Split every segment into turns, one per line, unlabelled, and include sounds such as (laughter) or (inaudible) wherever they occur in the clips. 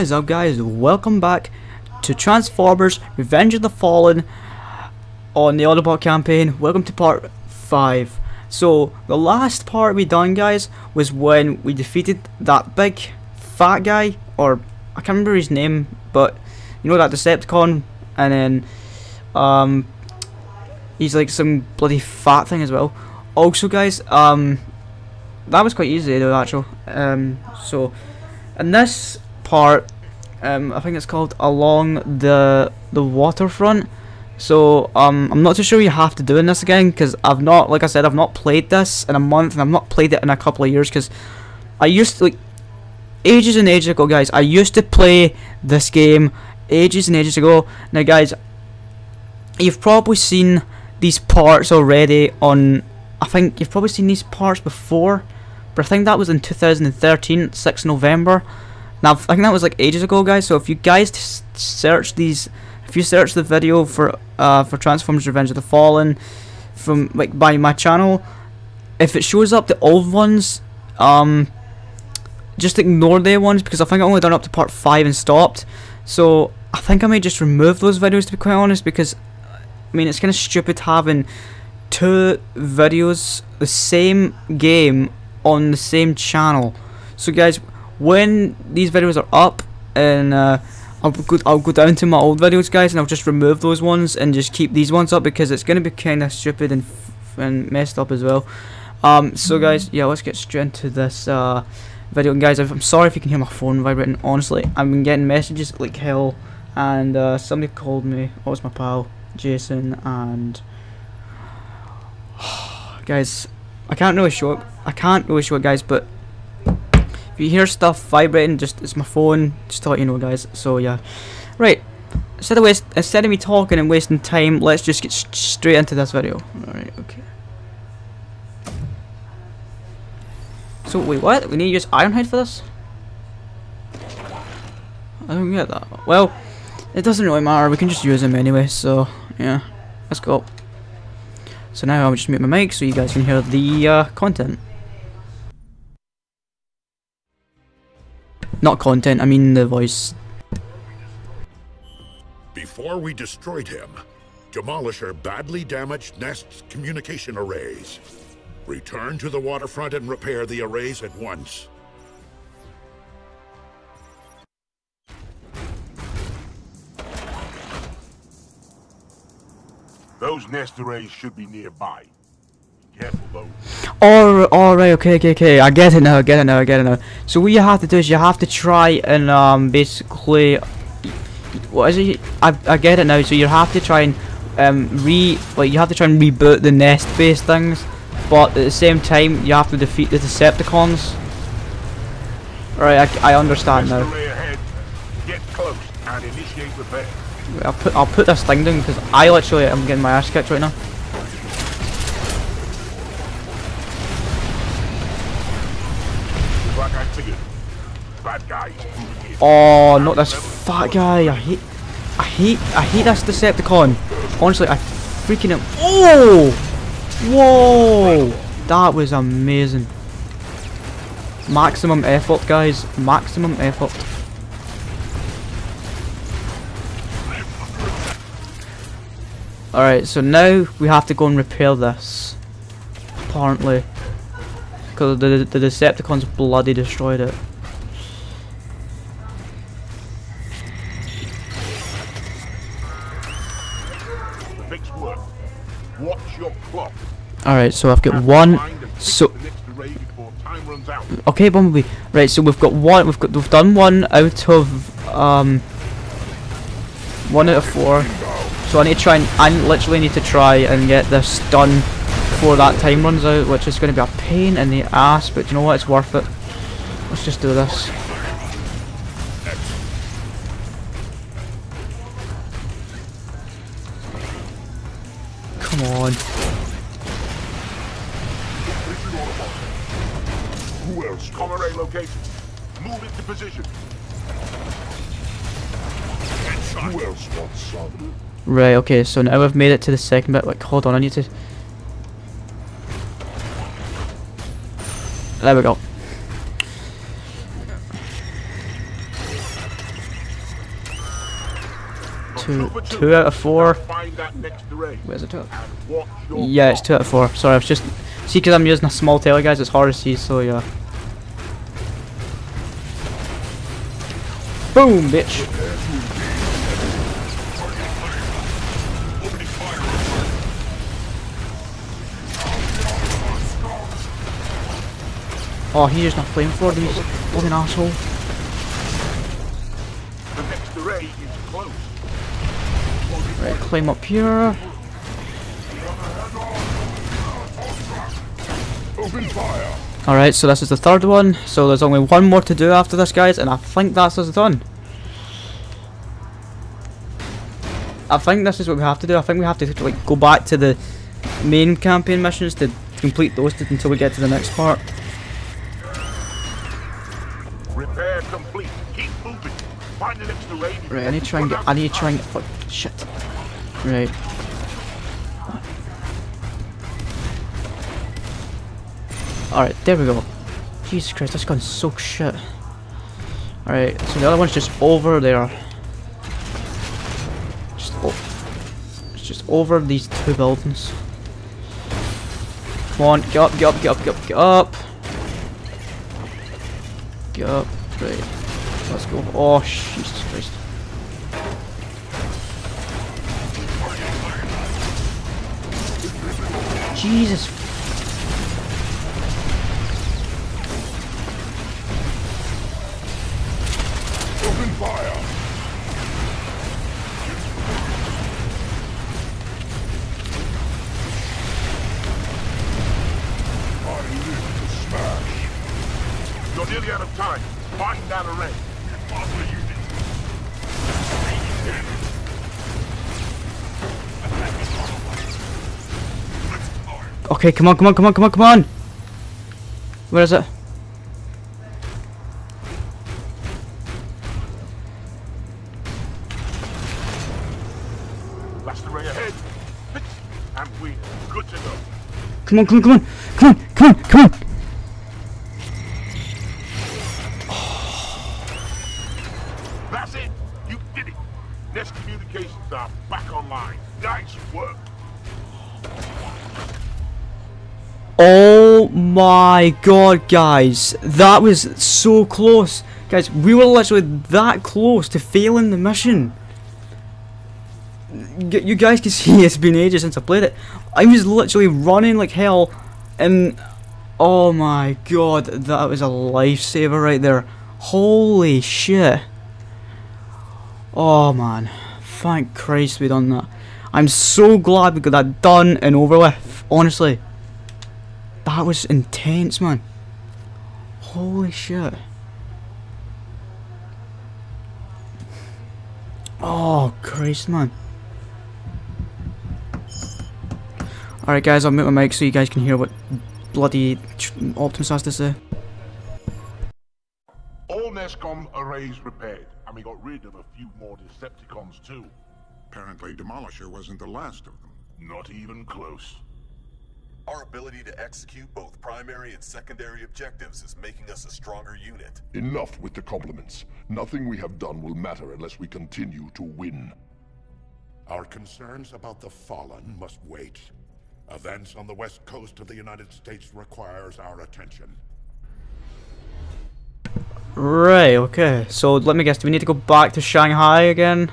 What is up guys, welcome back to Transformers Revenge of the Fallen on the Autobot campaign. Welcome to part 5. So, the last part we done guys was when we defeated that big fat guy, or I can't remember his name, but you know that Decepticon, and then um, he's like some bloody fat thing as well. Also guys, um, that was quite easy though actually. Um, so, And this part, um, I think it's called along the the waterfront. So um, I'm not too sure you have to do in this again because I've not, like I said, I've not played this in a month and I've not played it in a couple of years because I used to like ages and ages ago, guys. I used to play this game ages and ages ago. Now, guys, you've probably seen these parts already on. I think you've probably seen these parts before, but I think that was in 2013, 6 November. Now, I think that was like ages ago, guys. So if you guys search these, if you search the video for uh, for Transformers: Revenge of the Fallen from like by my channel, if it shows up the old ones, um, just ignore the ones because I think I only done up to part five and stopped. So I think I may just remove those videos to be quite honest because I mean it's kind of stupid having two videos the same game on the same channel. So guys, when these videos are up and uh, I'll go I'll go down to my old videos guys and I'll just remove those ones and just keep these ones up because it's gonna be kind of stupid and and messed up as well. Um, so guys, yeah, let's get straight into this uh, video. And guys, I'm sorry if you can hear my phone vibrating. Honestly, I've been getting messages like hell, and uh, somebody called me. Oh, it's my pal Jason, and (sighs) guys, I can't really show it. I can't really show it, guys, but you hear stuff vibrating, just it's my phone, just let you know guys. So yeah. Right. Instead of waste instead of me talking and wasting time, let's just get straight into this video. Alright, okay. So wait, what? We need to use Ironhide for this? I don't get that. Well, it doesn't really matter, we can just use them anyway, so yeah. Let's go. So now I'll just mute my mic so you guys can hear the uh, content. Not content, I mean the voice.
Before we destroyed him, Demolisher badly damaged NEST's communication arrays. Return to the waterfront and repair the arrays at once.
Those NEST arrays should be nearby.
Oh, alright, okay, okay, okay. I get it now, I get it now, I get it now. So what you have to do is you have to try and um basically what is it? I I get it now. So you have to try and um re like you have to try and reboot the NEST based things, but at the same time you have to defeat the Decepticons. Alright, I, I understand now.
Get close and initiate repair.
I'll put I'll put this thing down because I literally am getting my ass kicked right now. Oh, not this fat guy. I hate, I hate, I hate this Decepticon. Honestly, I freaking him. Oh, whoa, that was amazing. Maximum effort, guys. Maximum effort. Alright, so now we have to go and repair this. Apparently. Because the, the Decepticons bloody destroyed it. Alright, so I've got one.
find and fix
So
the next array before time runs out.
okay, Bumblebee. Right, so we've got one. We've got we've done one out of um one out of four. So I need to try and I literally need to try and get this done before that time runs out, which is going to be a pain in the ass. But you know what? It's worth it. Let's just do this. Come on.
Who else? Com array location. Move into position. Who else wants some?
Right, okay, so now I've made it to the second bit. Like, hold on, I need to... There we go. two, two out of four.
Find that next array.
Where's it? Two?
And watch your
Yeah, it's two out of four. Sorry, I was just see because I'm using a small tele, guys. It's hard to see, so yeah. Boom, bitch. Oh, he used a flamethrower, he's what an asshole.
The next array is close.
Right, climb up here. Alright, so this is the third one. So there's only one more to do after this, guys, and I think that's us done. I think this is what we have to do. I think we have to like go back to the main campaign missions to complete those until we get to the next part.
Repair complete. Keep moving. Find the next.
Right, I need to try and get. I need to try and get. Fuck, shit. Right. Alright, there we go. Jesus Christ, this gun's so shit. Alright, so the other one's just over there. Just it's just over these two buildings. Come on, get up, get up, get up, get up, get up. Get up. Right. Let's go. Oh, Jesus Christ. Jesus. Okay, come on, come on, come on, come on, come on. Where is it?
Last array ahead. Fix. And we're good to go.
Come on, come on, come on, come on, come on, come on. Oh my god, guys. That was so close. Guys, we were literally that close to failing the mission. G- You guys can (laughs) see it's been ages since I played it. I was literally running like hell and oh my god, that was a lifesaver right there. Holy shit. Oh man, thank Christ we done that. I'm so glad we got that done and over with, honestly. That was intense, man. Holy shit. Oh, Christ, man. Alright, guys, I'll mute my mic so you guys can hear what bloody Tr- Optimus has to say.
All NESCOM arrays repaired. And we got rid of a few more Decepticons too.
Apparently, Demolisher wasn't the last of them.
Not even close.
Our ability to execute both primary and secondary objectives is making us a stronger unit.
Enough with the compliments. Nothing we have done will matter unless we continue to win.
Our concerns about the Fallen must wait. Events on the west coast of the United States requires our attention.
Right, okay. So let me guess, do we need to go back to Shanghai again?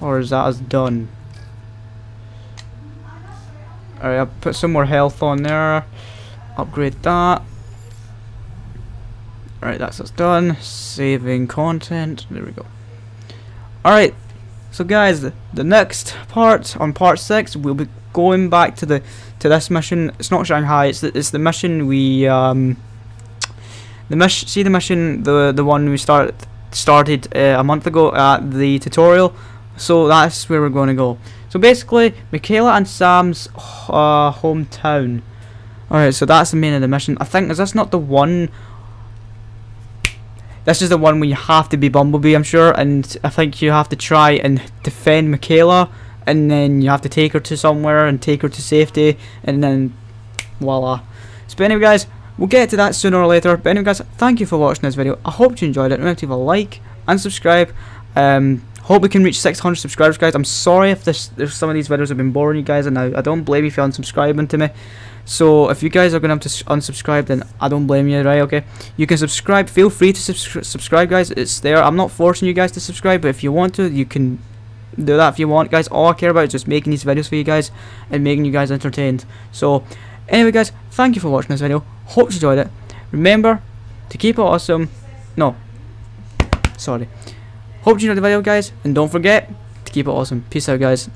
Or is that us done? Alright, I'll put some more health on there. Upgrade that. Alright, that's us done. Saving content. There we go. Alright, so guys, the, next part, on part 6, we'll be going back to the to this mission. It's not Shanghai, it's the, it's the mission we... um the mission, see the mission, the the one we start started uh, a month ago at the tutorial. So that's where we're going to go. So basically, Mikaela and Sam's uh, hometown. Alright, so that's the main of the mission. I think is this not the one? This is the one where you have to be Bumblebee, I'm sure, and I think you have to try and defend Mikaela, and then you have to take her to somewhere and take her to safety, and then voila. So anyway, guys, We'll get to that sooner or later. But anyway, guys, thank you for watching this video. I hope you enjoyed it. Remember to leave a like and subscribe. Um, Hope we can reach 600 subscribers, guys. I'm sorry if this if some of these videos have been boring you guys, and I, I don't blame you if you're unsubscribing to me. So if you guys are going to have to unsubscribe, then I don't blame you, right? Okay. You can subscribe. Feel free to subscri subscribe, guys. It's there. I'm not forcing you guys to subscribe, but if you want to, you can do that if you want, guys. All I care about is just making these videos for you guys and making you guys entertained. So anyway, guys, thank you for watching this video. Hope you enjoyed it. Remember to keep it awesome. No, sorry. Hope you enjoyed the video, guys, and don't forget to keep it awesome. Peace out, guys.